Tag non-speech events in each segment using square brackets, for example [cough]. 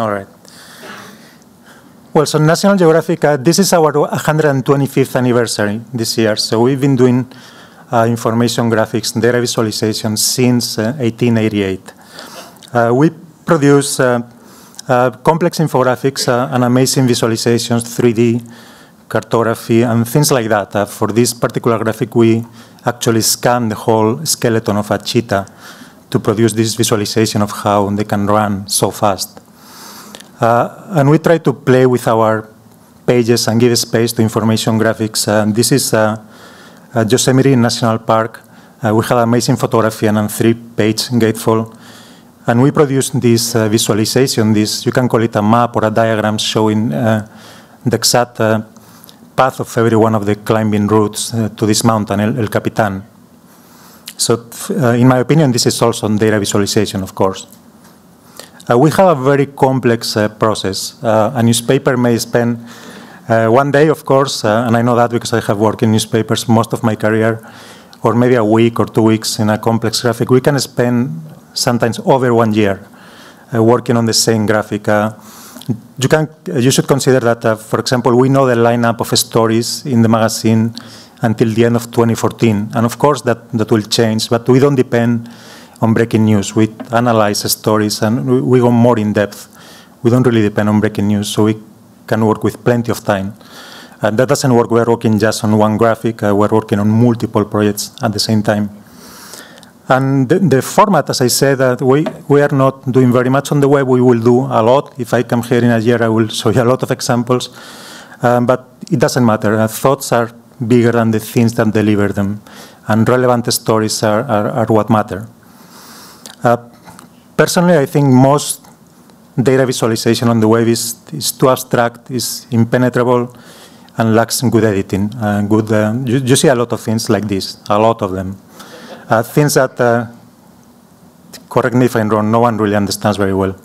All right. Well, so National Geographic, uh, this is our 125th anniversary this year. So we've been doing uh, information graphics, data visualization since 1888. Uh, we produce uh, uh, complex infographics and amazing visualizations, 3D cartography, and things like that. for this particular graphic, we actually scan the whole skeleton of a cheetah to produce this visualization of how they can run so fast. Uh, and we try to play with our pages and give space to information graphics. Uh, this is uh, Yosemite National Park. we have amazing photography and a three-page gatefold. And we produce this uh, visualization, this, you can call it a map or a diagram showing uh, the exact uh, path of every one of the climbing routes to this mountain, El, El Capitan. So in my opinion, this is also data visualization, of course. Uh, we have a very complex uh, process. Uh, a newspaper may spend one day, of course, and I know that because I have worked in newspapers most of my career, or maybe a week or two weeks in a complex graphic. We can spend sometimes over one year working on the same graphic. you can you should consider that, uh, for example, we know the lineup of stories in the magazine until the end of 2014, and of course that that will change. But we don't depend on breaking news. We analyze stories and we go more in depth. We don't really depend on breaking news, so we can work with plenty of time. Uh, that doesn't work. We're working just on one graphic. Uh, we're working on multiple projects at the same time. And the, the format, as I said, that we, we are not doing very much on the web. We will do a lot. If I come here in a year, I will show you a lot of examples. Um, but it doesn't matter. Uh, thoughts are bigger than the things that deliver them. And relevant stories are, are, are what matter. Uh, personally, I think most data visualization on the web is, is too abstract, is impenetrable, and lacks good editing. Uh, good, uh, you, you, see a lot of things like this, a lot of them. Uh, things that, uh, correct me if I'm wrong, no one really understands very well.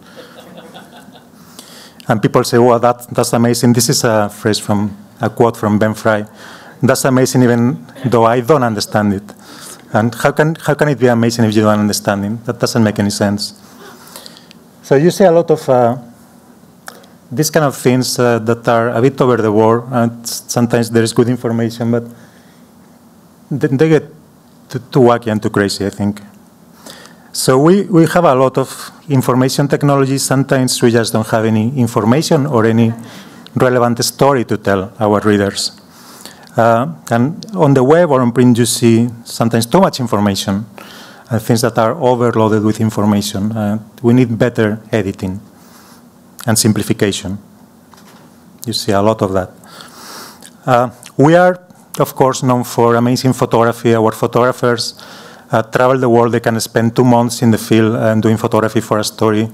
and people say, well, that, that's amazing. This is a phrase from, a quote from Ben Fry. That's amazing even though I don't understand it. And how can, how can it be amazing if you don't understand it? That doesn't make any sense. So you see a lot of uh, these kind of things uh, that are a bit over the board. And sometimes there is good information, but they, they get too, too wacky and too crazy, I think. So we, we have a lot of information technology. Sometimes we just don't have any information or any relevant story to tell our readers. Uh, and on the web or on print, you see sometimes too much information, uh, things that are overloaded with information. Uh, we need better editing and simplification. You see a lot of that. Uh, we are, of course, known for amazing photography. Our photographers uh, travel the world. They can spend two months in the field and doing photography for a story.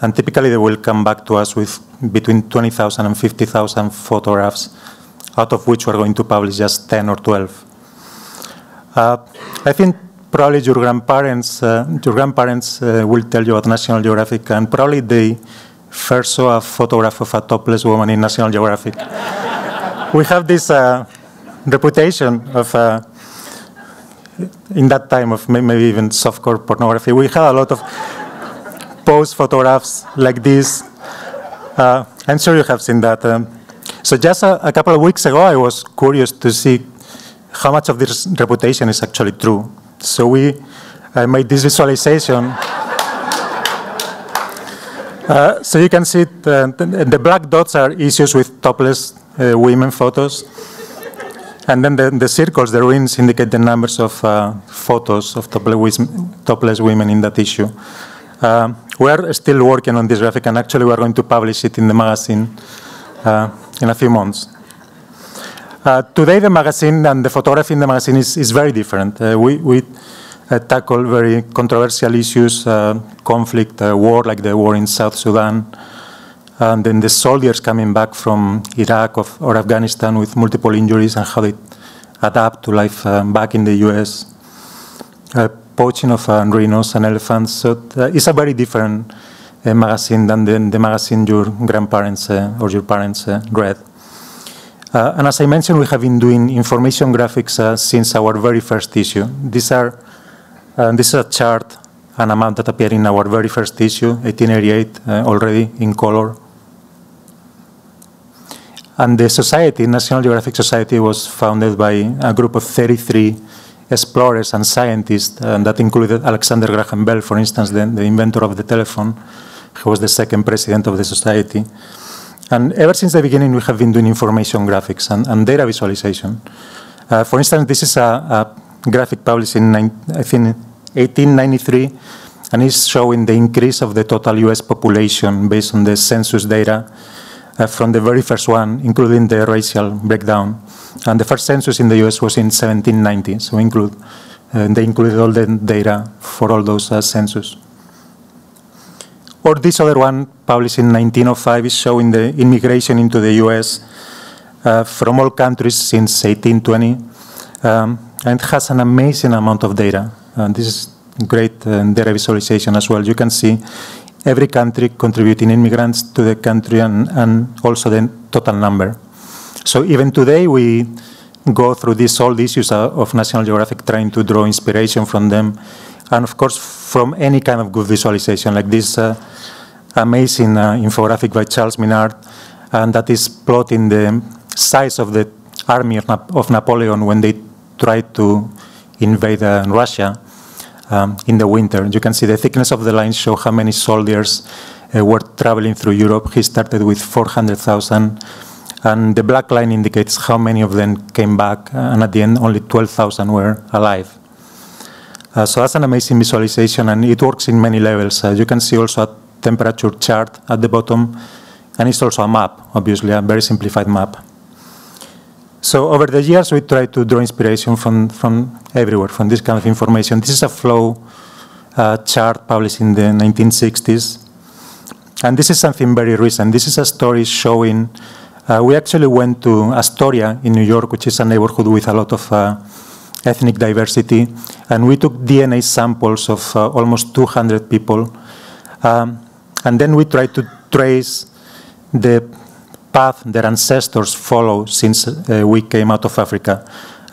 And typically, they will come back to us with between 20,000 and 50,000 photographs out of which we're going to publish just 10 or 12. Uh, I think probably your grandparents, uh, your grandparents uh, will tell you about National Geographic, and probably they first saw a photograph of a topless woman in National Geographic. we have this uh, reputation of, uh, in that time, of maybe even softcore pornography. We had a lot of pose photographs like this. Uh, I'm sure you have seen that. Um, so just a, a, couple of weeks ago, I was curious to see how much of this reputation is actually true. So we uh, made this visualization. Uh, so you can see it, uh, the black dots are issues with topless uh, women photos. And then the, the, circles, the rings, indicate the numbers of uh, photos of topless, topless, women in that issue. Uh, we're still working on this graphic, and actually we're going to publish it in the magazine in a few months. Uh, today, the magazine and the photography in the magazine is, is very different. Uh, we, we uh, tackle very controversial issues, uh, conflict, uh, war, like the war in South Sudan, and then the soldiers coming back from Iraq of, or Afghanistan with multiple injuries and how they adapt to life uh, back in the US. poaching of rhinos and elephants. So it's a very different magazine than the, the, magazine your grandparents uh, or your parents uh, read. Uh, and as I mentioned, we have been doing information graphics since our very first issue. These are, this is a chart an amount that appeared in our very first issue, 1888, uh, already in color. And the society, National Geographic Society, was founded by a group of 33 explorers and scientists, and that included Alexander Graham Bell, for instance, the, the inventor of the telephone, who was the second president of the society. And ever since the beginning, we have been doing information graphics and, and data visualization. Uh, for instance, this is a, a graphic published in, I think, 1893, and it's showing the increase of the total US population based on the census data uh, from the very first one, including the racial breakdown. And the first census in the US was in 1790, so include, uh, they included all the data for all those uh, census. Or this other one, published in 1905, is showing the immigration into the US uh, from all countries since 1820. Um, and has an amazing amount of data. And this is great uh, data visualization as well. You can see every country contributing immigrants to the country and, and also the total number. So even today, we go through these old issues uh, of National Geographic, trying to draw inspiration from them, and of course, from any kind of good visualization, like this uh, amazing uh, infographic by Charles Minard, and that is plotting the size of the army of, Nap of Napoleon when they tried to invade uh, Russia um, in the winter. You can see the thickness of the lines show how many soldiers uh, were traveling through Europe. He started with 400,000, and the black line indicates how many of them came back, uh, and at the end, only 12,000 were alive. Uh, so that's an amazing visualization, and it works in many levels. Uh, you can see also a temperature chart at the bottom, and it's also a map, obviously, a very simplified map. So over the years, we try to draw inspiration from, from everywhere, from this kind of information. This is a flow uh, chart published in the 1960s. And this is something very recent. This is a story showing, uh, we actually went to Astoria in New York, which is a neighborhood with a lot of uh, ethnic diversity, and we took DNA samples of uh, almost 200 people. Um, and then we tried to trace the path their ancestors follow since uh, we came out of Africa.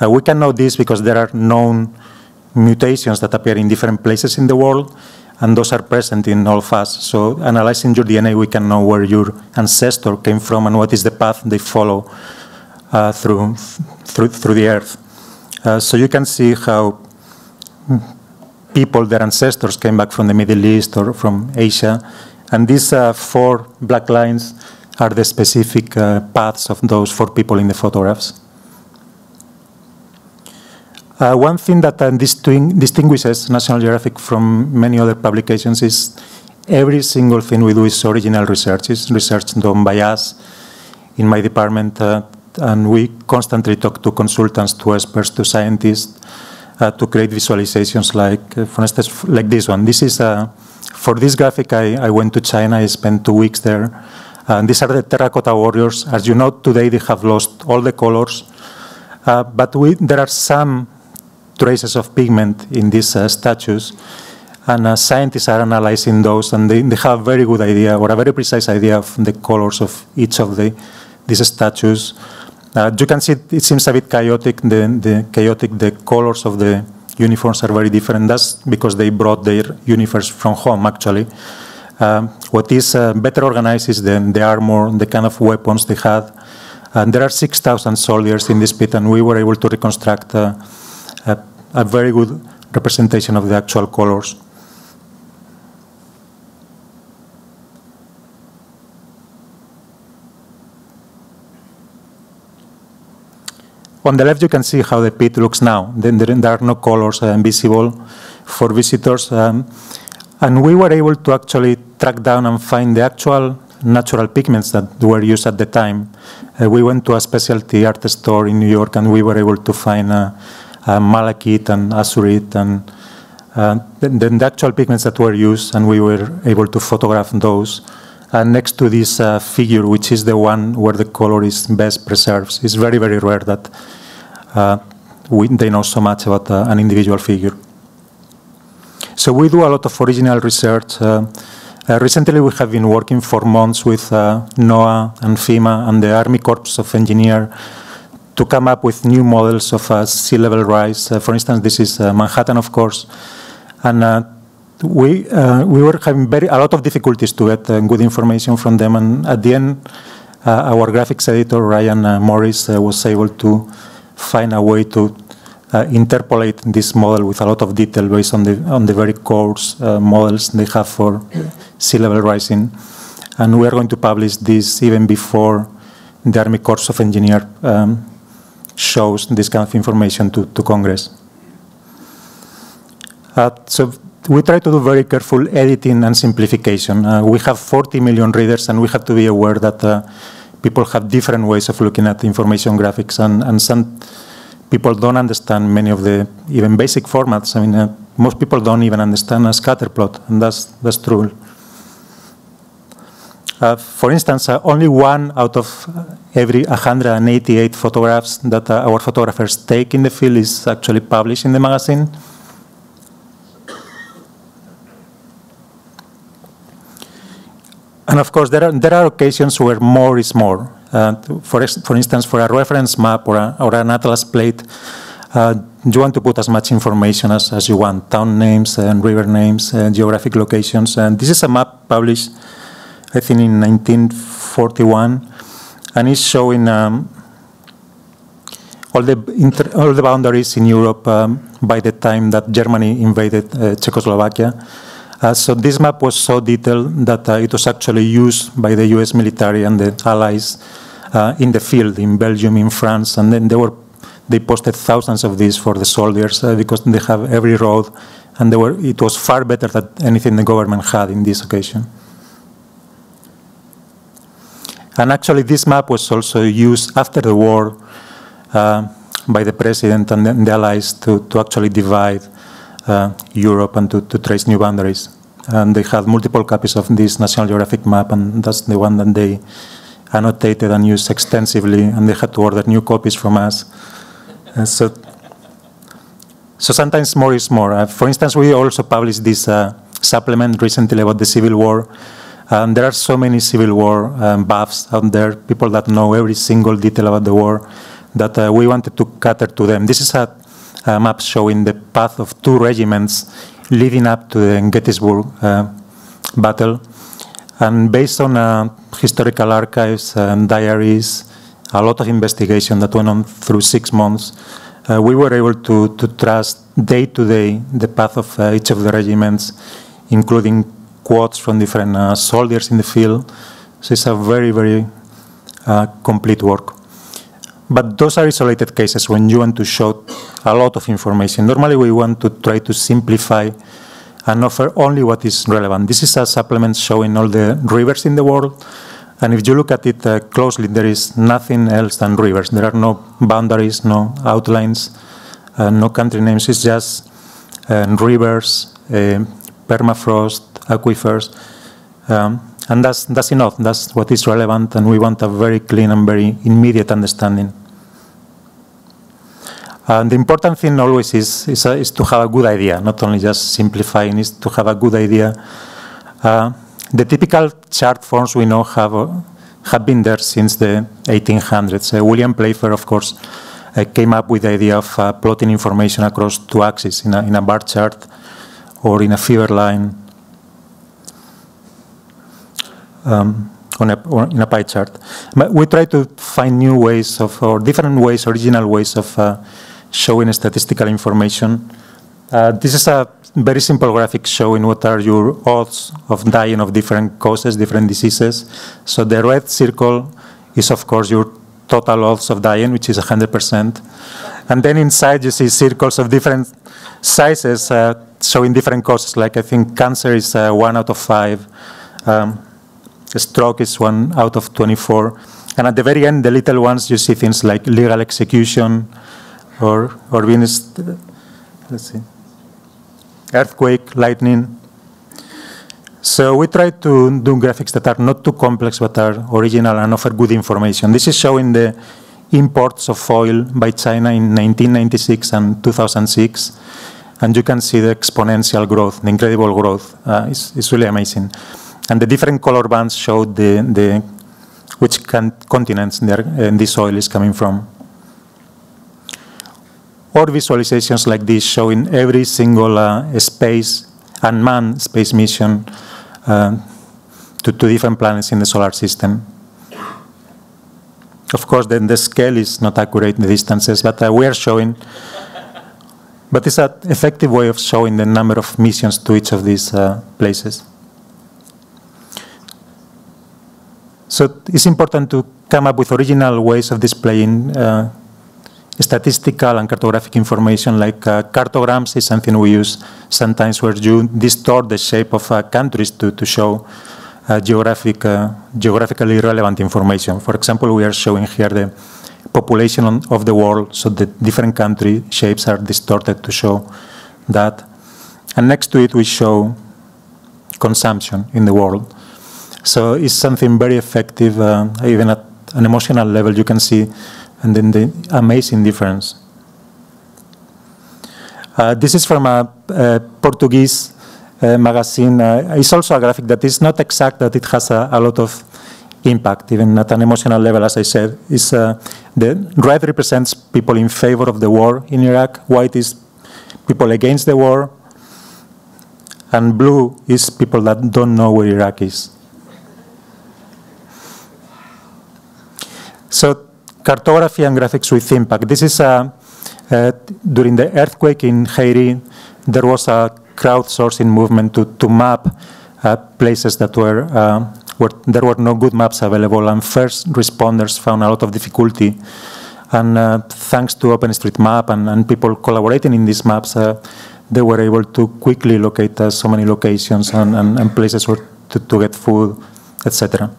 Uh, we can know this because there are known mutations that appear in different places in the world, and those are present in all of us. So analyzing your DNA, we can know where your ancestor came from and what is the path they follow uh, through, through, through the earth. Uh, so you can see how people, their ancestors came back from the Middle East or from Asia, and these uh, four black lines are the specific uh, paths of those four people in the photographs. Uh, one thing that uh, distinguishes National Geographic from many other publications is every single thing we do is original research. It's research done by us in my department, uh, and we constantly talk to consultants, to experts, to scientists, uh, to create visualizations like, uh, for instance, like this one. This is, for this graphic, I, I went to China, I spent two weeks there, and these are the terracotta warriors. As you know, today they have lost all the colors, uh, but we, there are some traces of pigment in these uh, statues, and uh, scientists are analyzing those, and they, they, have a very good idea or a very precise idea of the colors of each of the, these statues. Uh, you can see it, seems a bit chaotic. The, the chaotic, the colors of the uniforms are very different. That's because they brought their uniforms from home, actually. Um, what is uh, better organized is the, the armor, the kind of weapons they had. And there are 6,000 soldiers in this pit, and we were able to reconstruct uh, a, a very good representation of the actual colors. On the left, you can see how the pit looks now. Then there, are no colors uh, visible for visitors. Um, and we were able to actually track down and find the actual natural pigments that were used at the time. Uh, we went to a specialty art store in New York and we were able to find uh, uh, malachite and azurite and uh, then the actual pigments that were used and we were able to photograph those. And next to this uh, figure, which is the one where the color is best preserved, it's very, very rare that uh, we, they know so much about an individual figure. So we do a lot of original research. Uh, uh, recently, we have been working for months with uh, NOAA and FEMA and the Army Corps of Engineers to come up with new models of uh, sea level rise. Uh, for instance, this is uh, Manhattan, of course. And we uh, we were having very a lot of difficulties to get uh, good information from them, and at the end, uh, our graphics editor Ryan uh, Morris uh, was able to find a way to uh, interpolate this model with a lot of detail based on the on the very coarse models they have for sea level rising, and we are going to publish this even before the Army Corps of Engineers um, shows this kind of information to, to Congress. So we try to do very careful editing and simplification. Uh, we have 40 million readers, and we have to be aware that uh, people have different ways of looking at information graphics, and, and some people don't understand many of the even basic formats. I mean, uh, most people don't even understand a scatter plot, and that's, that's true. Uh, for instance, uh, only one out of every 188 photographs that uh, our photographers take in the field is actually published in the magazine. And of course, there are, there are occasions where more is more. Uh, for, for instance, for a reference map or, a, or an atlas plate, uh, you want to put as much information as, as you want, town names and river names, and geographic locations. And this is a map published, I think, in 1941, and it's showing um, all, the all the boundaries in Europe um, by the time that Germany invaded uh, Czechoslovakia. Uh, so this map was so detailed that uh, it was actually used by the U.S. military and the allies uh, in the field in Belgium, in France, and then they were they posted thousands of these for the soldiers uh, because they have every road, and they were it was far better than anything the government had in this occasion. And actually, this map was also used after the war uh, by the president and the, allies to, to actually divide Europe and to, to, trace new boundaries. And they had multiple copies of this National Geographic map, and that's the one that they annotated and used extensively, and they had to order new copies from us. Uh, so, so sometimes more is more. Uh, for instance, we also published this uh, supplement recently about the Civil War. And there are so many Civil War um, buffs out there, people that know every single detail about the war, that uh, we wanted to cater to them. This is a uh, map showing the path of two regiments leading up to the Gettysburg uh, battle. And based on uh, historical archives and diaries, a lot of investigation that went on through six months, uh, we were able to, to trust day to day the path of each of the regiments, including quotes from different soldiers in the field. So it's a very, very complete work. But those are isolated cases when you want to show a lot of information. Normally, we want to try to simplify and offer only what is relevant. This is a supplement showing all the rivers in the world. And if you look at it uh, closely, there is nothing else than rivers. There are no boundaries, no outlines, uh, no country names. It's just uh, rivers, uh, permafrost, aquifers. Um, and that's, that's enough. That's what is relevant, and we want a very clean and very immediate understanding. And the important thing always is, is, uh, is, to have a good idea, not only just simplifying, is to have a good idea. Uh, the typical chart forms we know have, uh, have been there since the 1800s. Uh, William Playfair, of course, uh, came up with the idea of uh, plotting information across two axes in a, in a bar chart or in a fever line um, on a, in a pie chart. But we try to find new ways of, or different ways, original ways of showing statistical information. Uh, this is a very simple graphic showing what are your odds of dying of different causes, different diseases. So the red circle is, of course, your total odds of dying, which is 100%. And then inside you see circles of different sizes uh, showing different causes, like I think cancer is uh, one out of five. Um, stroke is one out of 24. And at the very end, the little ones, you see things like legal execution or, or Venus, let's see, earthquake, lightning. So we try to do graphics that are not too complex but are original and offer good information. This is showing the imports of oil by China in 1996 and 2006. And you can see the exponential growth, the incredible growth. Uh, it's, it's really amazing and the different color bands show the, the which continents there, and this oil is coming from. Or visualizations like this showing every single uh, space unmanned space mission uh, to two different planets in the solar system. Of course, then the scale is not accurate, the distances, but uh, we are showing. But it's an effective way of showing the number of missions to each of these uh, places. So it's important to come up with original ways of displaying uh, statistical and cartographic information like uh, cartograms is something we use sometimes where you distort the shape of uh, countries to, to show uh, geographic, uh, geographically relevant information. For example, we are showing here the population on, of the world, so the different country shapes are distorted to show that. And next to it, we show consumption in the world. So it's something very effective, uh, even at an emotional level, you can see and then the amazing difference. Uh, this is from a, a Portuguese uh, magazine. Uh, it's also a graphic that is not exact, that it has a, a, lot of impact, even at an emotional level, as I said. Is uh, the red represents people in favor of the war in Iraq, white is people against the war, and blue is people that don't know where Iraq is. So cartography and graphics with impact. This is a, uh, during the earthquake in Haiti, there was a crowdsourcing movement to, to map uh, places that were uh, where there were no good maps available, and first responders found a lot of difficulty. And uh, thanks to OpenStreetMap and, and people collaborating in these maps, uh, they were able to quickly locate uh, so many locations and, and, and places to, to get food, etc.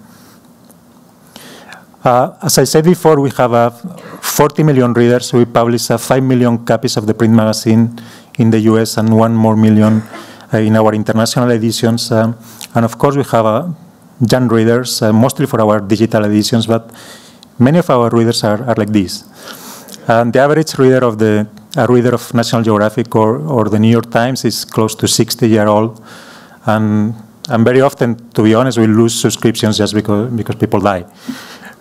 Uh, as I said before, we have uh, 40 million readers. We publish uh, 5 million copies of the print magazine in the US and 1 more million uh, in our international editions. Um, and of course, we have uh, young readers, uh, mostly for our digital editions, but many of our readers are, are like this. And the average reader of the a reader of National Geographic or, or the New York Times is close to 60 year old. And, and very often, to be honest, we lose subscriptions just because, because people die.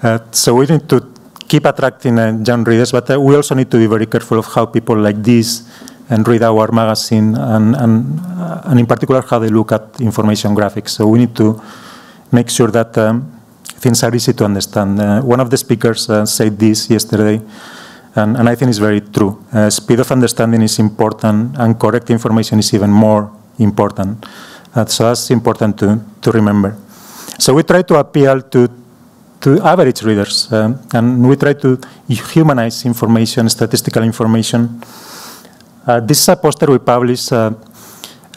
Uh, so we need to keep attracting uh, young readers, but uh, we also need to be very careful of how people like this and read our magazine, and, and, uh, and in particular how they look at information graphics. So we need to make sure that um, things are easy to understand. Uh, one of the speakers uh, said this yesterday, and, and, I think it's very true. speed of understanding is important, and correct information is even more important. so that's important to, to remember. So we try to appeal to to average readers. Um, and we try to humanize information, statistical information. Uh, this is a poster we published uh,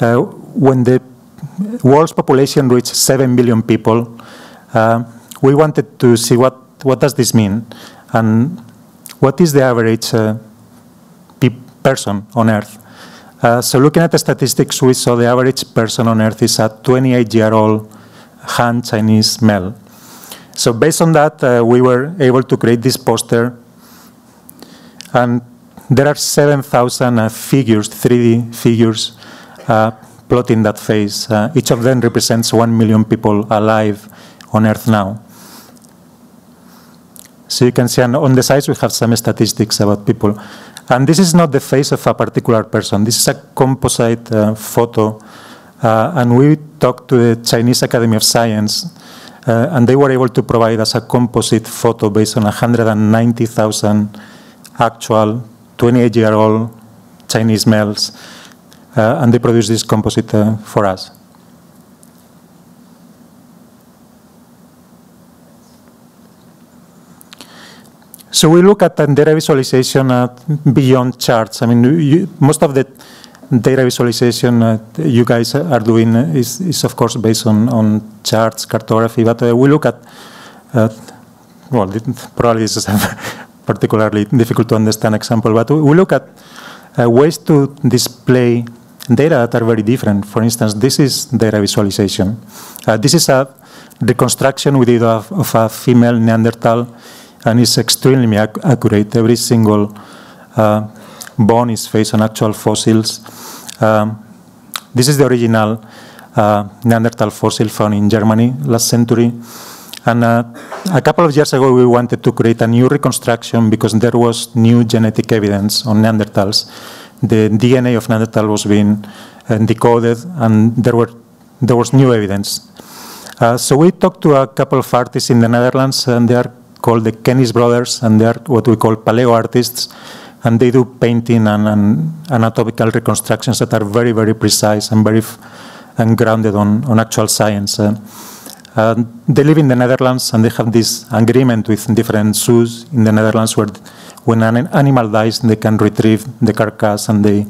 uh, when the world's population reached 7 billion people. Uh, we wanted to see what, what does this mean and what is the average uh, person on Earth. So looking at the statistics, we saw the average person on Earth is a 28-year-old Han Chinese male. So based on that, uh, we were able to create this poster. And there are 7,000 uh, figures, 3D figures, uh, plotting that phase. Uh, each of them represents 1 million people alive on Earth now. So you can see on the sides we have some statistics about people. And this is not the face of a particular person. This is a composite uh, photo. Uh, and we talked to the Chinese Academy of Science uh, and they were able to provide us a composite photo based on 190,000 actual 28-year-old Chinese males, uh, and they produced this composite uh, for us. So we look at data visualization uh, beyond charts. I mean, you, most of the data visualization uh, you guys are doing is, is, of course, based on, on charts, cartography, but uh, we look at, uh, well, probably this is [laughs] a particularly difficult to understand example, but we look at uh, ways to display data that are very different. For instance, this is data visualization. Uh, this is a reconstruction we did of, of a female Neanderthal, and it's extremely ac accurate. Every single uh, bone is based on actual fossils. Um, this is the original uh, Neanderthal fossil found in Germany last century. And uh, a couple of years ago, we wanted to create a new reconstruction because there was new genetic evidence on Neanderthals. The DNA of Neanderthal was being and decoded, and there were there was new evidence. Uh, so we talked to a couple of artists in the Netherlands, and they are called the Kennis brothers, and they are what we call paleo artists, and they do painting and, and anatomical reconstructions that are very, very precise and very and grounded on, on actual science. Uh, they live in the Netherlands and they have this agreement with different zoos in the Netherlands where when an animal dies, they can retrieve the carcass and they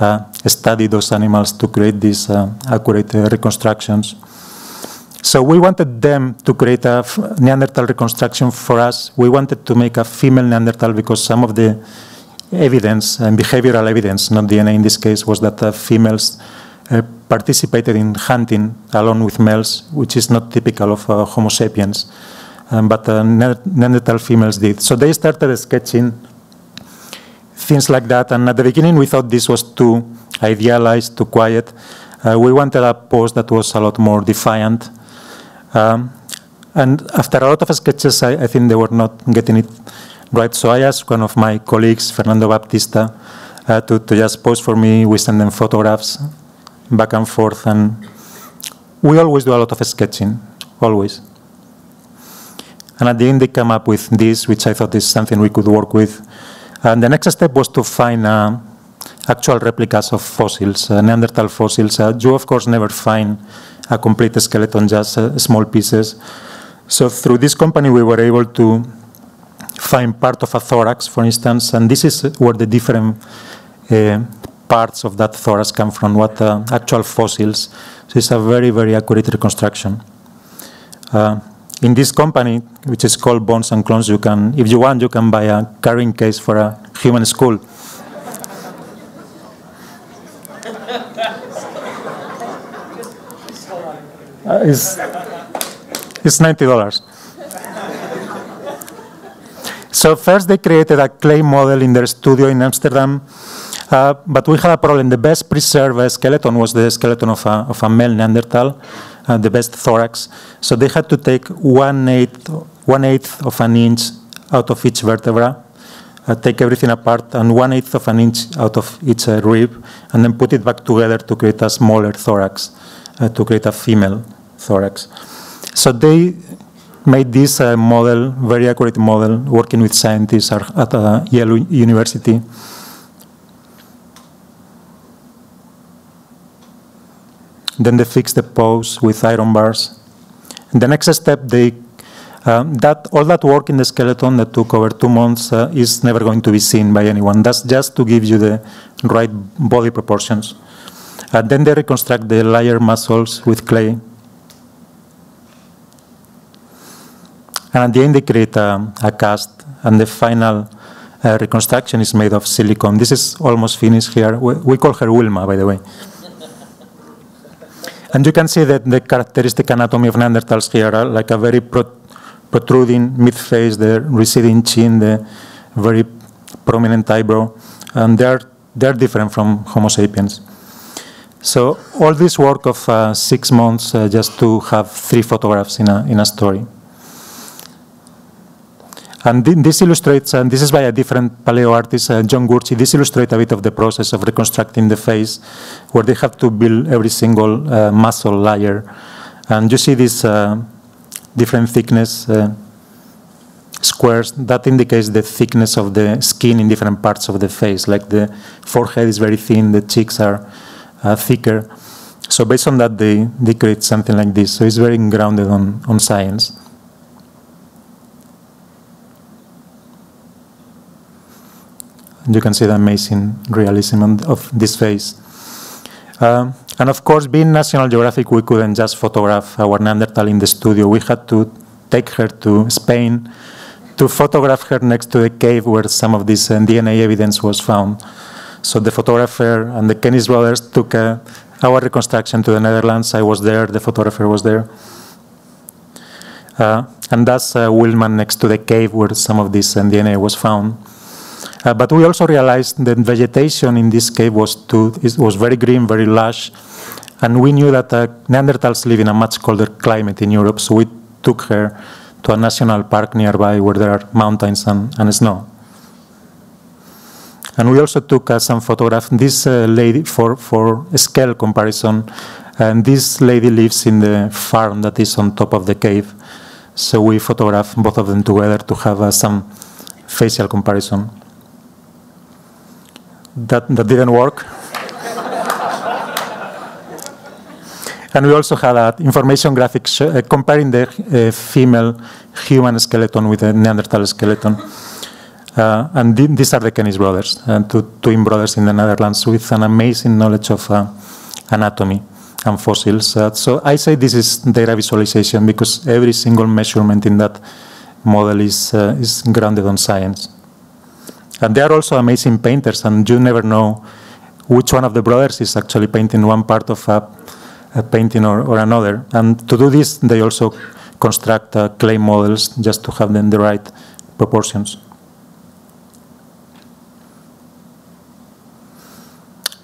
uh, study those animals to create these uh, accurate uh, reconstructions. So we wanted them to create a Neanderthal reconstruction for us. We wanted to make a female Neanderthal because some of the evidence and behavioral evidence, not DNA in this case, was that uh, females uh, participated in hunting along with males, which is not typical of uh, Homo sapiens, um, but uh, Neanderthal females did. So they started sketching things like that, and at the beginning we thought this was too idealized, too quiet. Uh, we wanted a pose that was a lot more defiant. Um, and after a lot of sketches, I, I think they were not getting it right. So I asked one of my colleagues, Fernando Baptista, uh, to, to just pose for me. We send them photographs back and forth, and we always do a lot of sketching, always. And at the end, they come up with this, which I thought is something we could work with. And the next step was to find uh, actual replicas of fossils, uh, Neanderthal fossils. Uh, you, of course, never find a complete skeleton, just uh, small pieces. So through this company, we were able to find part of a thorax, for instance, and this is where the different uh, parts of that thorax come from, what uh, actual fossils. So it's a very, very accurate reconstruction. Uh, in this company, which is called Bones and Clones, you can, if you want, you can buy a carrying case for a human skull. Uh, it's, it's $90. So first they created a clay model in their studio in Amsterdam uh, but we had a problem. The best preserved skeleton was the skeleton of a, of a male Neanderthal, uh, the best thorax. So they had to take one eighth, one eighth of an inch out of each vertebra, uh, take everything apart, and one eighth of an inch out of each uh, rib, and then put it back together to create a smaller thorax, uh, to create a female thorax. So they made this uh, model, very accurate model, working with scientists at Yale University. Then they fix the pose with iron bars. And the next step, they um, that all that work in the skeleton that took over two months uh, is never going to be seen by anyone. That's just to give you the right body proportions. Uh, then they reconstruct the layer muscles with clay. And at the end, they create a, a cast, and the final uh, reconstruction is made of silicone. This is almost finished here. We, we call her Wilma, by the way. [laughs] And you can see that the characteristic anatomy of Neanderthals here are like a very protruding mid-face, the receding chin, the very prominent eyebrow, and they're, they're different from Homo sapiens. So all this work of uh, six months uh, just to have three photographs in a, in a story. And this illustrates, and this is by a different paleo artist, uh, John Gurche, this illustrates a bit of the process of reconstructing the face, where they have to build every single uh, muscle layer. And you see this uh, different thickness uh, squares, that indicates the thickness of the skin in different parts of the face, like the forehead is very thin, the cheeks are uh, thicker. So based on that, they, they create something like this. So it's very grounded on, on science. You can see the amazing realism of this face. Um, and of course, being National Geographic, we couldn't just photograph our Neanderthal in the studio. We had to take her to Spain to photograph her next to the cave where some of this uh, DNA evidence was found. So the photographer and the Kennis brothers took uh, our reconstruction to the Netherlands. I was there, the photographer was there. Uh, and that's uh, Wilma next to the cave where some of this uh, DNA was found. Uh, but we also realized that vegetation in this cave was, too, was very green, very lush, and we knew that uh, Neanderthals live in a much colder climate in Europe, so we took her to a national park nearby where there are mountains and, and snow. And we also took uh, some photographs. This uh, lady, for, for scale comparison, and this lady lives in the farm that is on top of the cave. So we photographed both of them together to have uh, some facial comparison. That, that didn't work. and we also had an information graphic uh, comparing the uh, female human skeleton with a Neanderthal skeleton. Uh, and th these are the Kennis brothers, uh, two twin brothers in the Netherlands with an amazing knowledge of uh, anatomy and fossils. Uh, so I say this is data visualization because every single measurement in that model is, is grounded on science. And they are also amazing painters, and you never know which one of the brothers is actually painting one part of a, a painting or, or, another. And to do this, they also construct uh, clay models just to have them the right proportions.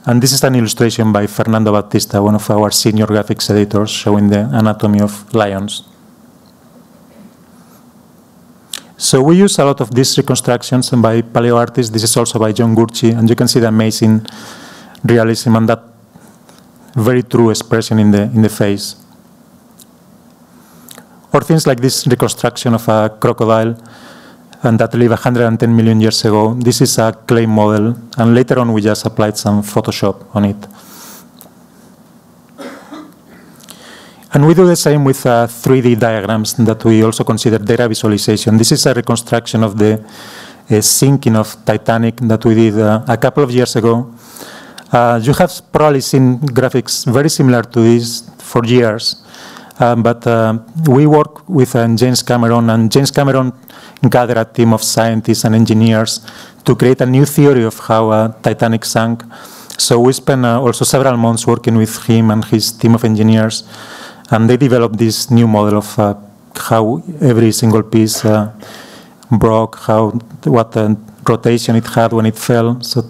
And this is an illustration by Fernando Baptista, one of our senior graphics editors, showing the anatomy of lions. So we use a lot of these reconstructions and by paleo artists. This is also by John Gurche, and you can see the amazing realism and that very true expression in the in the face. Or things like this reconstruction of a crocodile and that lived 110 million years ago. This is a clay model, and later on we just applied some Photoshop on it. And we do the same with uh, 3D diagrams that we also consider data visualization. This is a reconstruction of the uh, sinking of Titanic that we did uh, a couple of years ago. Uh, you have probably seen graphics very similar to this for years. Um, but uh, we work with uh, James Cameron, and James Cameron gathered a team of scientists and engineers to create a new theory of how Titanic sank. So we spent also several months working with him and his team of engineers, and they developed this new model of uh, how every single piece uh, broke, how what rotation it had when it fell. So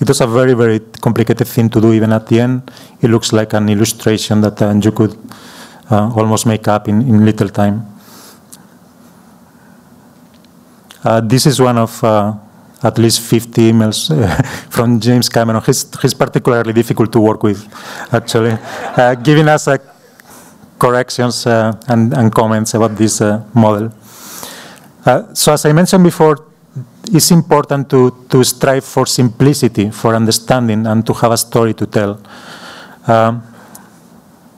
it was a very, very complicated thing to do. Even at the end, it looks like an illustration that uh, you could uh, almost make up in, in little time. Uh, this is one of uh, at least 50 emails uh, [laughs] from James Cameron. He's, he's particularly difficult to work with, actually, uh, giving us corrections and, and, comments about this model. so as I mentioned before, it's important to, to strive for simplicity, for understanding, and to have a story to tell. Um,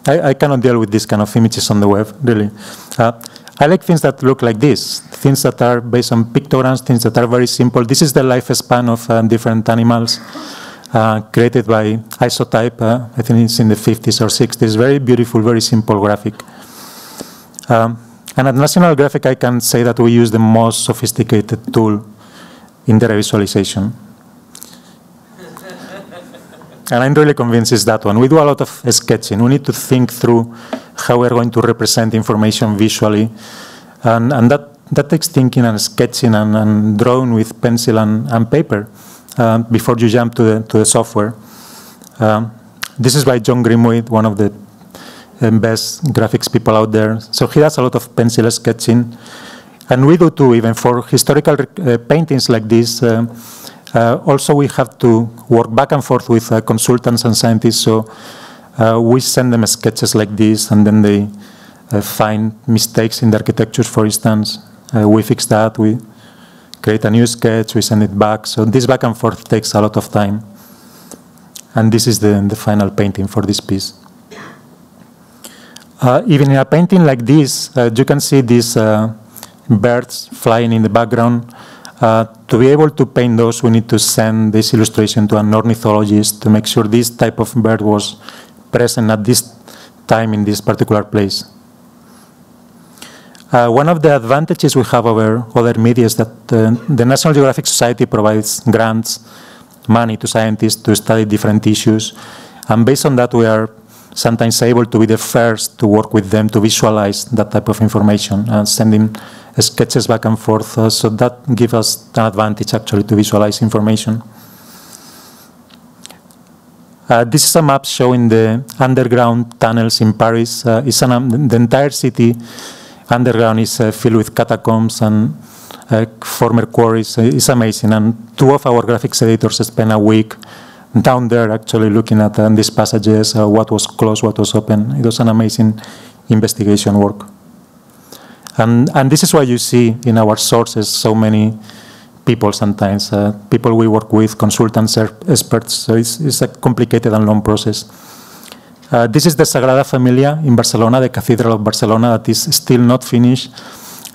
I, I, cannot deal with this kind of images on the web, really. Uh, I like things that look like this, things that are based on pictograms, things that are very simple. This is the lifespan of uh, different animals uh, created by Isotype. Uh, I think it's in the 50s or 60s. Very beautiful, very simple graphic. Um, and at National Graphic, I can say that we use the most sophisticated tool in data visualization. [laughs] and I'm really convinced it's that one. We do a lot of sketching. We need to think through how we're going to represent information visually. And, and that, that takes thinking and sketching and, and drawing with pencil and, and paper uh, before you jump to the, to the software. Um, this is by John Grimwood, one of the um, best graphics people out there. So he does a lot of pencil sketching. And we do too, even for historical uh, paintings like this. Uh, uh, also, we have to work back and forth with uh, consultants and scientists. So uh, we send them sketches like this, and then they uh, find mistakes in the architectures, for instance. we fix that. We create a new sketch. We send it back. So this back and forth takes a lot of time. And this is the, the final painting for this piece. even in a painting like this, you can see this birds flying in the background. Uh, to be able to paint those, we need to send this illustration to an ornithologist to make sure this type of bird was present at this time in this particular place. Uh, one of the advantages we have over other media is that uh, the National Geographic Society provides grants, money to scientists to study different issues. And based on that, we are sometimes able to be the first to work with them to visualize that type of information and sending sketches back and forth. Uh, so that gives us an advantage actually to visualize information. Uh, this is a map showing the underground tunnels in Paris. Uh, it's an, um, the entire city underground is uh, filled with catacombs and uh, former quarries is amazing. And two of our graphics editors spent a week down there actually looking at uh, these passages, uh, what was closed, what was open. It was an amazing investigation work. And, and this is why you see in our sources so many people sometimes, uh, people we work with, consultants, experts. So it's, it's a complicated and long process. Uh, this is the Sagrada Familia in Barcelona, the Cathedral of Barcelona, that is still not finished.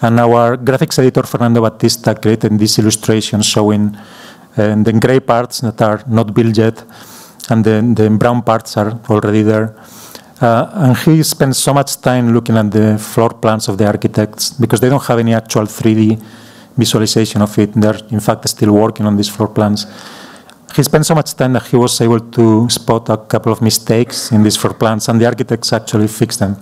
And our graphics editor, Fernando Baptista, created this illustration showing uh, the gray parts that are not built yet, and the, the brown parts are already there. Uh, and he spends so much time looking at the floor plans of the architects because they don't have any actual 3D visualization of it. They're, in fact, still working on these floor plans. He spent so much time that he was able to spot a couple of mistakes in these floor plans, and the architects actually fixed them.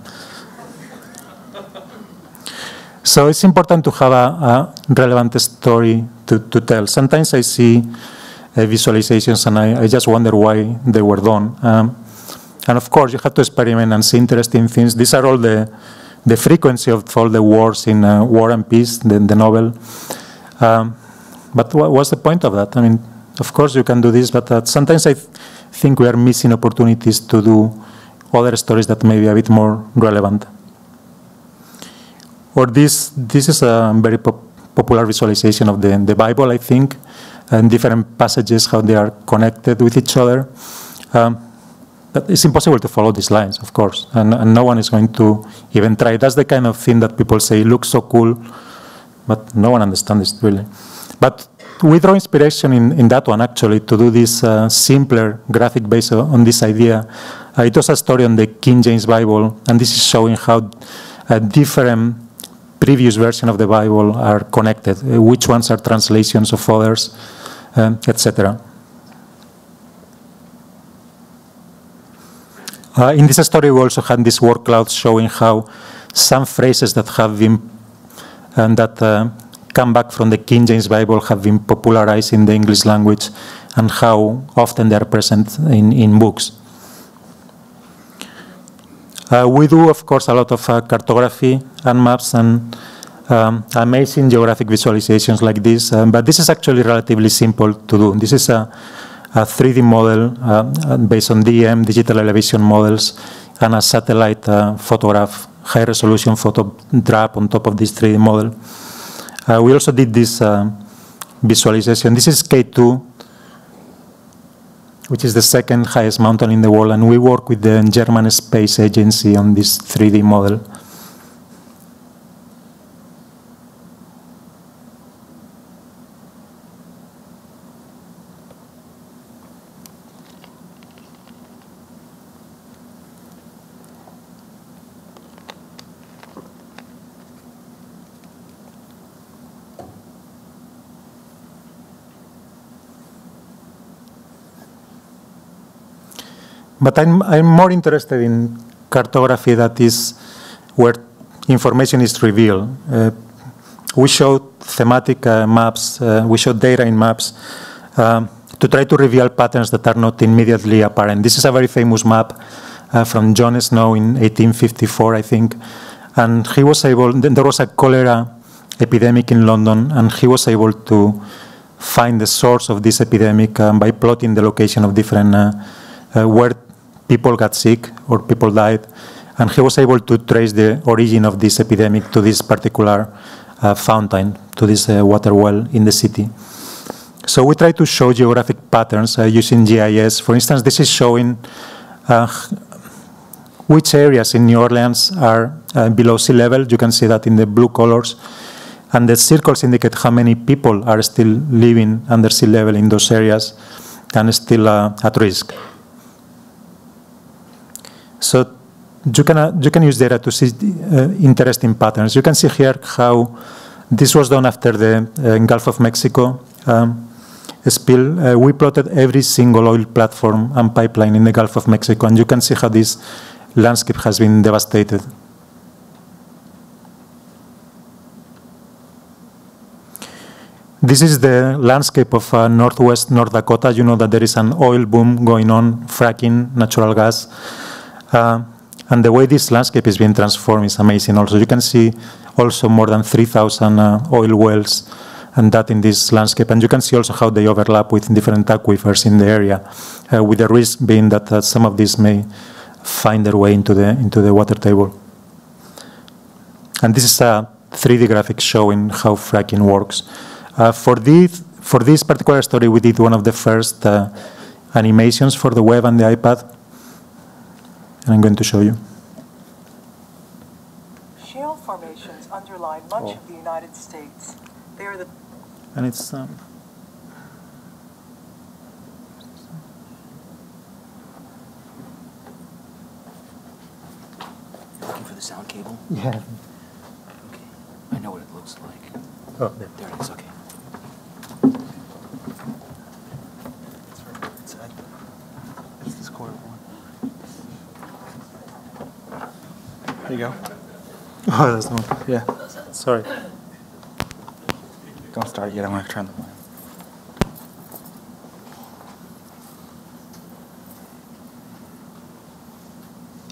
So it's important to have a, a relevant story to, to, tell. Sometimes I see uh, visualizations and I, I, just wonder why they were done. Um, and of course, you have to experiment and see interesting things. These are all the, the frequency of all the wars in uh, War and Peace, the, the novel. Um, but what, what's the point of that? I mean, of course you can do this, but uh, sometimes I th think we are missing opportunities to do other stories that may be a bit more relevant. Or this, this is a very pop popular visualization of the, the Bible, I think, and different passages, how they are connected with each other. Um, but it's impossible to follow these lines, of course, and, and, no one is going to even try. That's the kind of thing that people say looks so cool, but no one understands it really. But we draw inspiration in, in that one actually to do this uh, simpler graphic based on this idea. Uh, it was a story on the King James Bible, and this is showing how uh, different previous version of the Bible are connected, uh, which ones are translations of others, um, etc. Uh, in this story, we also had this word cloud showing how some phrases that have been and that uh, come back from the King James Bible have been popularized in the English language and how often they are present in, in books. Uh, we do, of course, a lot of uh, cartography and maps and um, amazing geographic visualizations like this, um, but this is actually relatively simple to do. This is a, a 3D model based on DEM, digital elevation models, and a satellite uh, photograph, high resolution photo drop on top of this 3D model. Uh, we also did this uh, visualization. This is K2, which is the second highest mountain in the world, and we work with the German Space Agency on this 3D model. But I'm, I'm more interested in cartography that is where information is revealed. Uh, we show thematic uh, maps, uh, we show data in maps um, to try to reveal patterns that are not immediately apparent. This is a very famous map uh, from John Snow in 1854, I think. And he was able, there was a cholera epidemic in London, and he was able to find the source of this epidemic um, by plotting the location of different uh, uh, where people got sick or people died. And he was able to trace the origin of this epidemic to this particular uh, fountain, to this uh, water well in the city. So we try to show geographic patterns uh, using GIS. For instance, this is showing uh, which areas in New Orleans are uh, below sea level. You can see that in the blue colors. And the circles indicate how many people are still living under sea level in those areas and still uh, at risk. So you can, uh, you can use data to see uh, interesting patterns. You can see here how this was done after the uh, Gulf of Mexico um, spill. Uh, we plotted every single oil platform and pipeline in the Gulf of Mexico, and you can see how this landscape has been devastated. This is the landscape of uh, northwest North Dakota. You know that there is an oil boom going on, fracking natural gas. Uh, And the way this landscape is being transformed is amazing also. You can see also more than 3,000 uh, oil wells and that in this landscape. And you can see also how they overlap with different aquifers in the area, uh, with the risk being that uh, some of these may find their way into the, into the water table. And this is a 3D graphic showing how fracking works. Uh, for, this, for this particular story, we did one of the first uh, animations for the web and the iPad. And I'm going to show you. Shale formations underlie much Oh. of the United States. They are the And it's um, Looking for the sound cable? yeah. Okay. I know what it looks like. Oh, there. There it is, okay. It's this corner one. There you go. [laughs] Oh, that's the one. Yeah. Sorry. Don't start yet. I want to turn the one.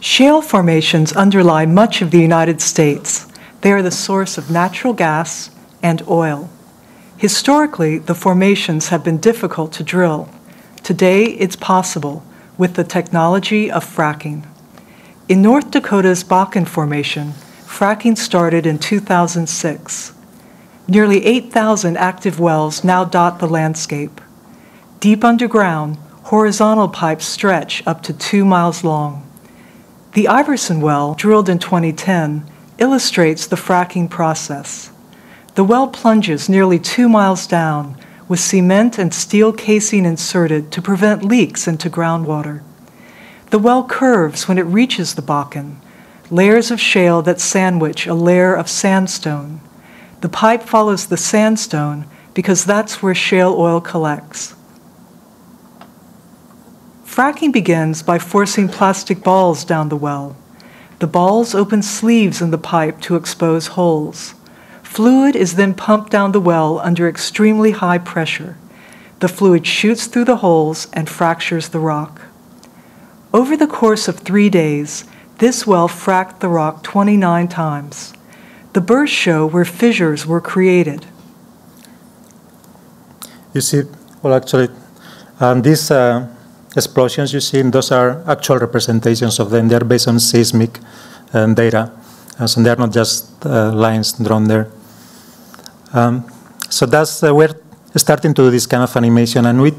Shale formations underlie much of the United States. They are the source of natural gas and oil. Historically, the formations have been difficult to drill. Today, it's possible with the technology of fracking. In North Dakota's Bakken Formation, fracking started in 2006. Nearly 8,000 active wells now dot the landscape. Deep underground, horizontal pipes stretch up to two miles long. The Iverson well, drilled in 2010, illustrates the fracking process. The well plunges nearly two miles down with cement and steel casing inserted to prevent leaks into groundwater. The well curves when it reaches the Bakken, layers of shale that sandwich a layer of sandstone. The pipe follows the sandstone because that's where shale oil collects. Fracking begins by forcing plastic balls down the well. The balls open sleeves in the pipe to expose holes. Fluid is then pumped down the well under extremely high pressure. The fluid shoots through the holes and fractures the rock. Over the course of three days, this well fracked the rock 29 times. The bursts show where fissures were created. You see, well, actually, um, these uh, explosions you see, those are actual representations of them. They're based on seismic um, data, uh, so they're not just uh, lines drawn there. Um, so that's uh, we're starting to do this kind of animation, and we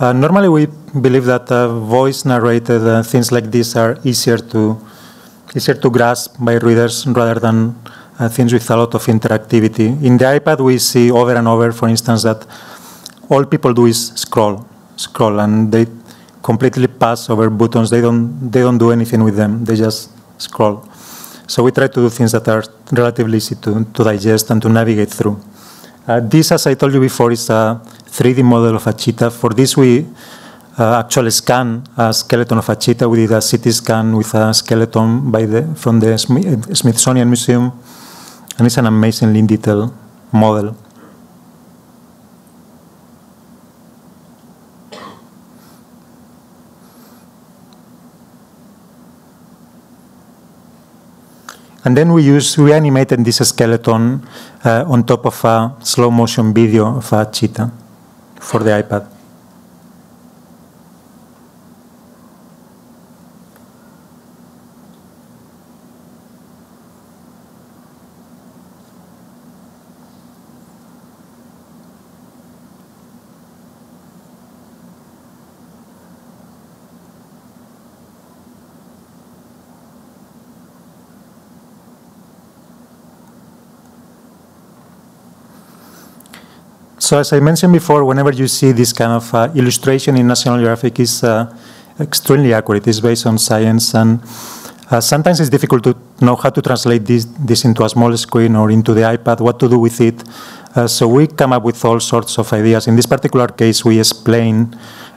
uh, normally we believe that uh, voice-narrated uh, things like this are easier to easier to grasp by readers rather than uh, things with a lot of interactivity. In the iPad, we see over and over, for instance, that all people do is scroll, scroll, and they completely pass over buttons. They don't they don't do anything with them. They just scroll. So we try to do things that are relatively easy to, to digest and to navigate through. Uh, this, as I told you before, is a 3D model of a cheetah. For this, we uh, actually scan a skeleton of a cheetah. We did a CT scan with a skeleton by the, from the Smithsonian Museum, and it's an amazingly detailed model. And then we use we animated this skeleton uh, on top of a slow motion video of a cheetah for the iPad. So as I mentioned before, whenever you see this kind of uh, illustration in National Geographic is uh, extremely accurate. It's based on science, and uh, sometimes it's difficult to know how to translate this, this into a small screen or into the iPad, what to do with it. Uh, so we come up with all sorts of ideas. In this particular case, we explain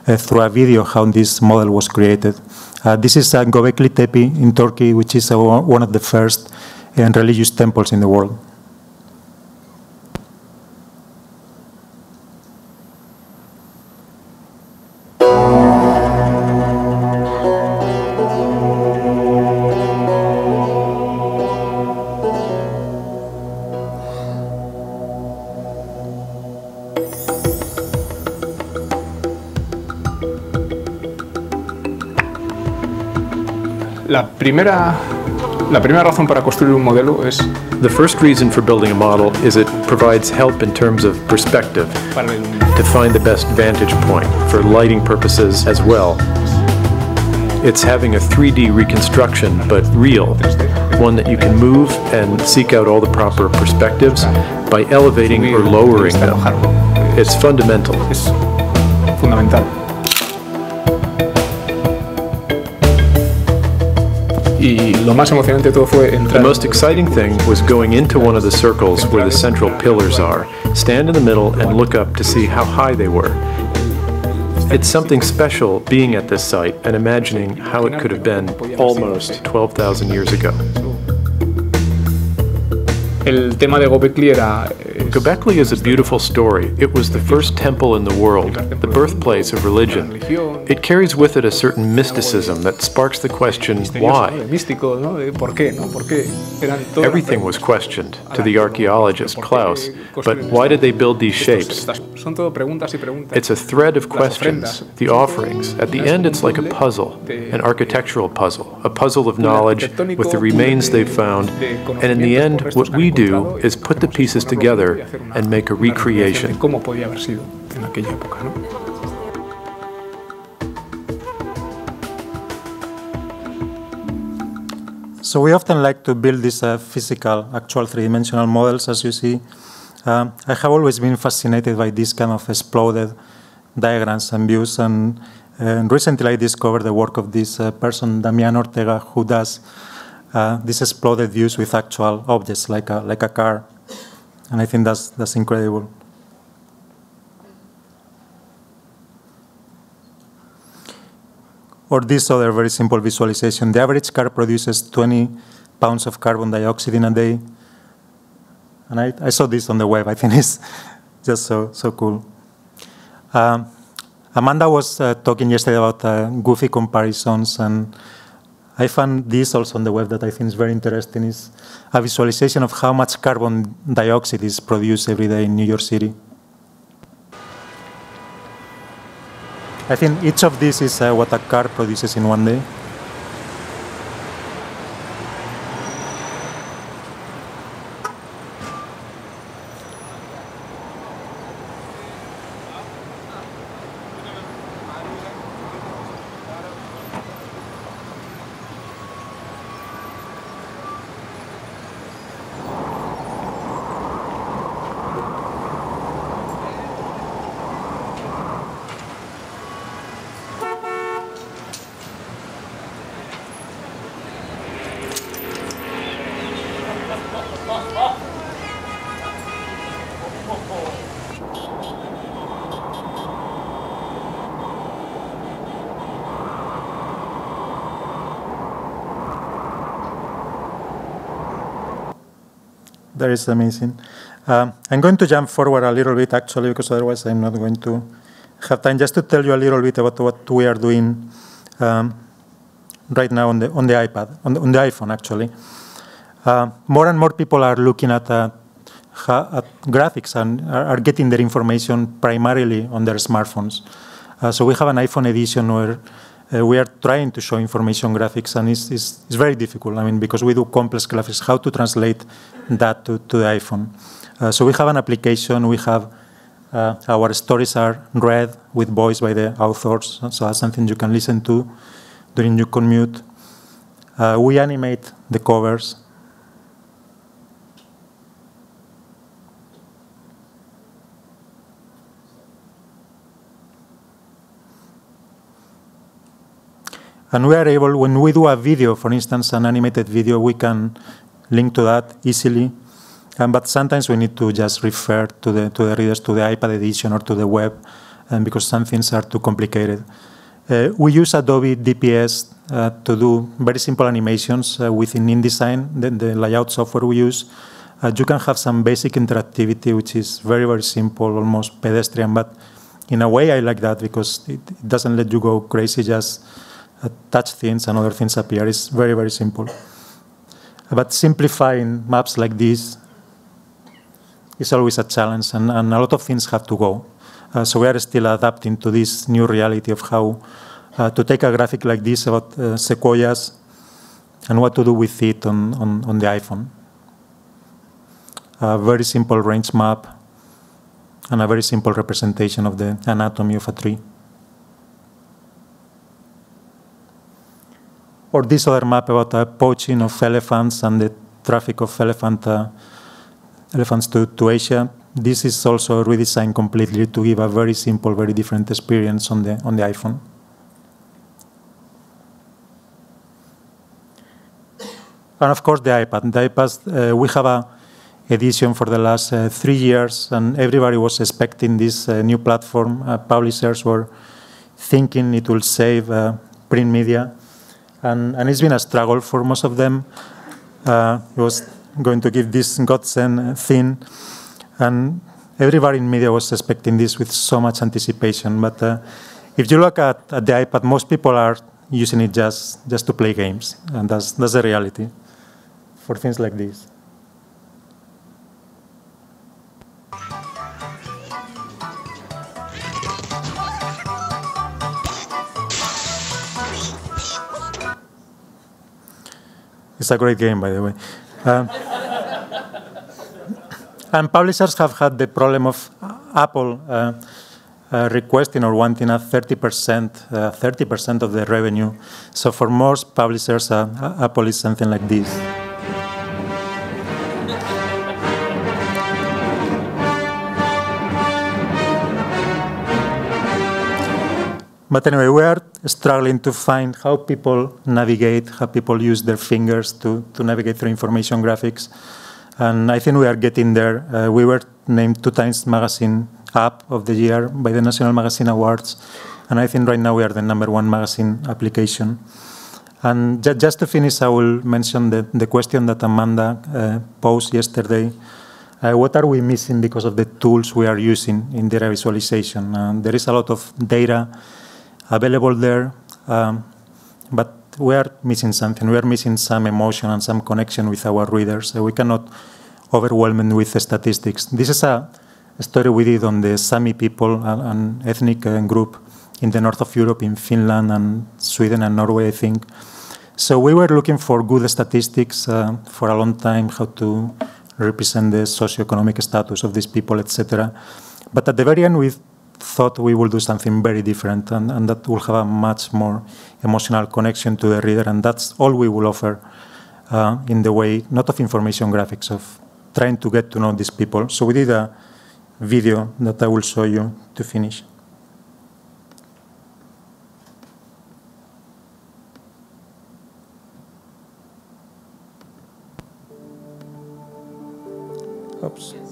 uh, through a video how this model was created. Uh, this is uh, Göbekli Tepe in Turkey, which is one of the first religious temples in the world. Primera, la primera razón para construir un modelo es The first reason for building a model is it provides help in terms of perspective to find the best vantage point for lighting purposes as well. It's having a 3D reconstruction, but real, one that you can move and seek out all the proper perspectives by elevating or lowering them. It's fundamental. fundamental. Lo más emocionante de todo fue The most exciting thing was going into one of the circles where the central pillars are, stand in the middle and look up to see how high they were. It's something special being at this site and imagining how it could have been almost 12,000 years ago. El tema de Göbekli era Göbekli is a beautiful story. It was the first temple in the world, the birthplace of religion. It carries with it a certain mysticism that sparks the question, why? Everything was questioned to the archaeologist Klaus, but why did they build these shapes? It's a thread of questions, the offerings. At the end, it's like a puzzle, an architectural puzzle, a puzzle of knowledge with the remains they've found. And in the end, what we do is put the pieces together and make a Una representación de recreation. cómo podía haber sido en aquella época, ¿no? So we often like to build these uh, physical, actual three-dimensional models, as you see. Um, I have always been fascinated by this kind of exploded diagrams and views, and, and recently I discovered the work of this uh, person, Damian Ortega, who does uh, these exploded views with actual objects, like a, like a car, and I think that's, that's incredible. Or this other very simple visualization. The average car produces 20 pounds of carbon dioxide in a day. And I, I saw this on the web. I think [laughs] it's just so, so cool. Um, Amanda was uh, talking yesterday about uh, goofy comparisons, and I found this also on the web that I think is very interesting. Is a visualization of how much carbon dioxide is produced every day in New York City. I think each of these is uh, what a car produces in one day. Is amazing. Um, I'm going to jump forward a little bit, actually, because otherwise I'm not going to have time. Just to tell you a little bit about what we are doing um, right now on the on the iPad, on the, on the iPhone, actually. Uh, more and more people are looking at, uh, at graphics and are, are getting their information primarily on their smartphones. Uh, so we have an iPhone edition where uh, we are trying to show information graphics, and it's, it's, it's very difficult. I mean, because we do complex graphics, how to translate that to, to the iPhone. Uh, so we have an application. We have uh, our stories are read with voice by the authors, so that's something you can listen to during your commute. Uh, we animate the covers. And we are able, when we do a video, for instance, an animated video, we can link to that easily. Um, but sometimes we need to just refer to the, to the readers to the iPad edition or to the web um, because some things are too complicated. Uh, we use Adobe DPS uh, to do very simple animations uh, within InDesign, the, the layout software we use. Uh, you can have some basic interactivity, which is very, very simple, almost pedestrian. But in a way, I like that because it, it doesn't let you go crazy, just touch things and other things appear. It's very, very simple. But simplifying maps like this is always a challenge, and, and a lot of things have to go. Uh, so we are still adapting to this new reality of how uh, to take a graphic like this about uh, sequoias and what to do with it on, on, on the iPhone. A very simple range map and a very simple representation of the anatomy of a tree. Or this other map about uh, poaching of elephants and the traffic of elephant, uh, elephants to, to Asia. This is also redesigned completely to give a very simple, very different experience on the, on the iPhone. And of course, the iPad. The iPad, uh, we have a edition for the last uh, three years, and everybody was expecting this uh, new platform. Uh, publishers were thinking it will save uh, print media, and, and it's been a struggle for most of them. Uh, it was going to give this godsend thing, and everybody in media was expecting this with so much anticipation. But uh, if you look at, at the iPad, most people are using it just, just to play games, and that's, that's the reality for things like this. It's a great game, by the way. Um, and publishers have had the problem of Apple uh, uh, requesting or wanting a 30%, 30% uh, of the revenue. So for most publishers, uh, Apple is something like this. But anyway, we are struggling to find how people navigate, how people use their fingers to, to navigate through information graphics. And I think we are getting there. Uh, we were named two times Magazine App of the Year by the National Magazine Awards. And I think right now we are the number one magazine application. And just to finish, I will mention the, the question that Amanda uh, posed yesterday. Uh, what are we missing because of the tools we are using in data visualization? Uh, there is a lot of data available there, um, but we are missing something. We are missing some emotion and some connection with our readers. So we cannot overwhelm them with the statistics. This is a story we did on the Sami people, an ethnic uh, group in the north of Europe, in Finland and Sweden and Norway, I think. So we were looking for good statistics uh, for a long time, how to represent the socioeconomic status of these people, etc. But at the very end, we thought we will do something very different and, and that will have a much more emotional connection to the reader. And that's all we will offer uh, in the way, not of information graphics, of trying to get to know these people. So we did a video that I will show you to finish. Oops.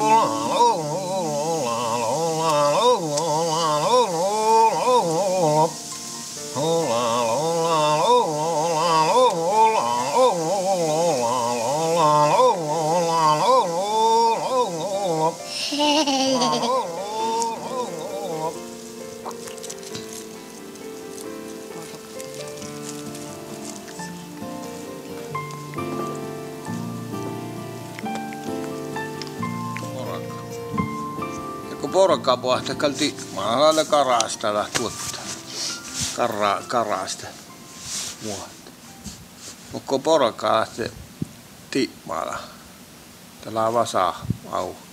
不可 kohtakalti maalalla karasta lahtuutta. Karra, karasta muotta. Mutta kun porkaa se tiimaala, tällä vasaa auki.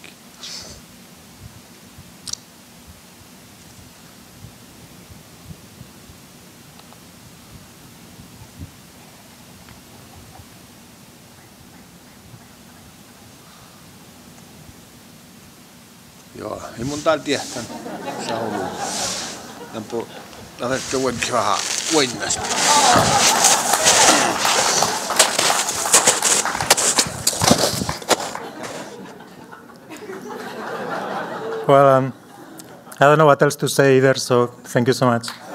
Joo, ei mun täällä tietää. Saulu. Ja po... Lähdette uudempi vähän uinnasta. Well, um, I don't know what else to say either, so thank you so much.